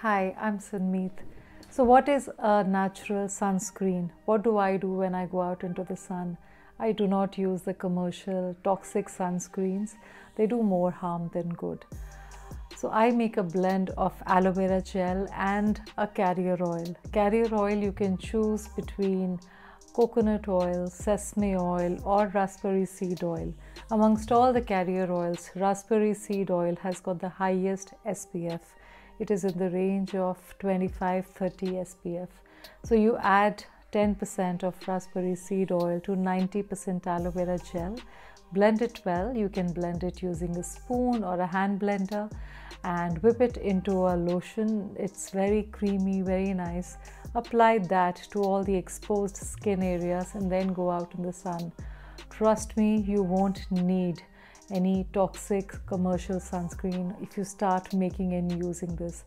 Hi, I'm Sunmeet. So, what is a natural sunscreen? What do I do when I go out into the sun? I do not use the commercial toxic sunscreens, they do more harm than good. So, I make a blend of aloe vera gel and a carrier oil. Carrier oil you can choose between coconut oil, sesame oil, or raspberry seed oil. Amongst all the carrier oils, raspberry seed oil has got the highest SPF it is in the range of 25 30 SPF. So you add 10% of raspberry seed oil to 90% aloe vera gel. Blend it well. You can blend it using a spoon or a hand blender and whip it into a lotion. It's very creamy, very nice. Apply that to all the exposed skin areas and then go out in the sun. Trust me, you won't need any toxic commercial sunscreen if you start making and using this.